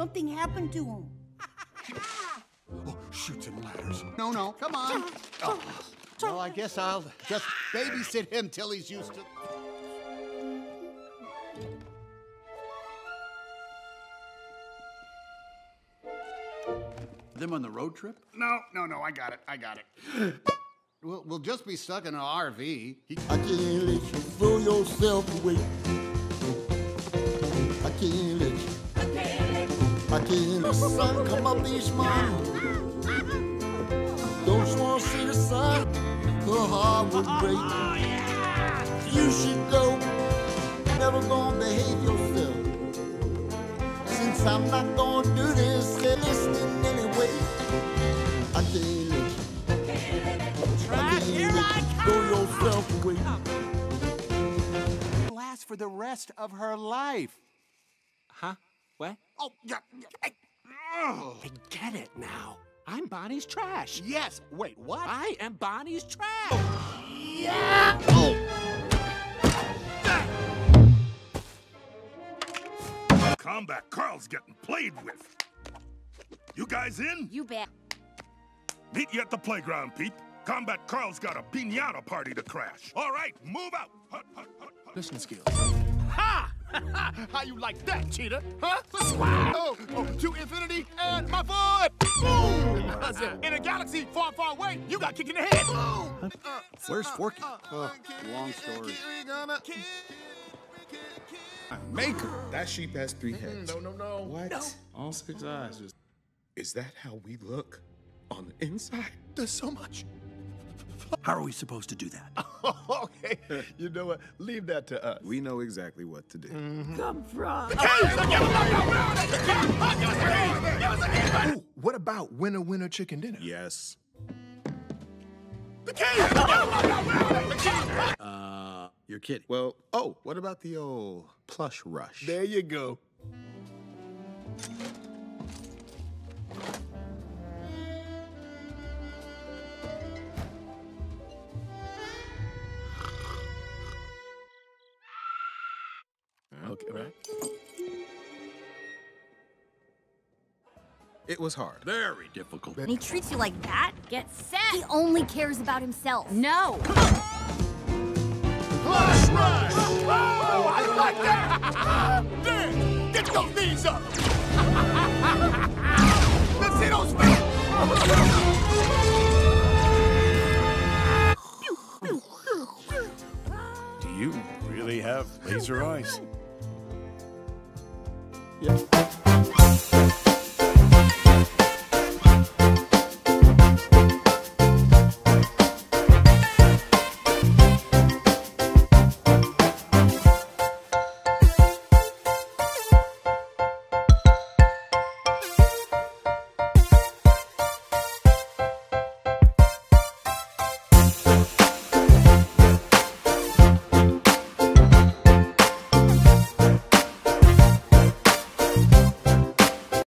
Something happened to him. Oh, shoots and ladders. No, no, come on. Oh. Well, I guess I'll just babysit him till he's used to. Them on the road trip? No, no, no, I got it. I got it. We'll, we'll just be stuck in an RV. He... I can't let you throw yourself away. I can't let you. I can't the sun come up each morning. Don't you want to see the sun? Her heart would break. You should go. Never gonna behave yourself. Since I'm not gonna do this, then listen anyway. I can't let you. I can't let you throw yourself away. Last for the rest of her life. Huh? What? Oh, yeah. yeah, hey. Ugh. I get it now. I'm Bonnie's trash. Yes. Wait, what? I am Bonnie's trash. Yeah. Oh. Combat Carl's getting played with. You guys in? You bet. Meet you at the playground, Pete. Combat Carl's got a pinata party to crash. All right, move out. Hut, hut, hut, hut. Listen skills. Ha! How you like that, cheetah? Huh? Oh, oh, to infinity and my foot! Boom! I said, in a galaxy far, far away, you got kicked in the head. Boom! Uh, Where's Forky? Oh, long story. Maker. That sheep has three heads. No, no, no. What? All six eyes. Just... Is that how we look on the inside? There's so much. How are we supposed to do that? okay. You know what? Leave that to us. We know exactly what to do. Come from. Ooh, what about winner, winner, chicken dinner? Yes. The cave! Uh, you're kidding. Well, oh, what about the old plush rush? There you go. Okay, right. It was hard. Very difficult. And he treats you like that? Get set. He only cares about himself. No. Plush rush! Oh, I like that! Then, get those knees up! Let's see those feet! Do you really have laser eyes? Yeah.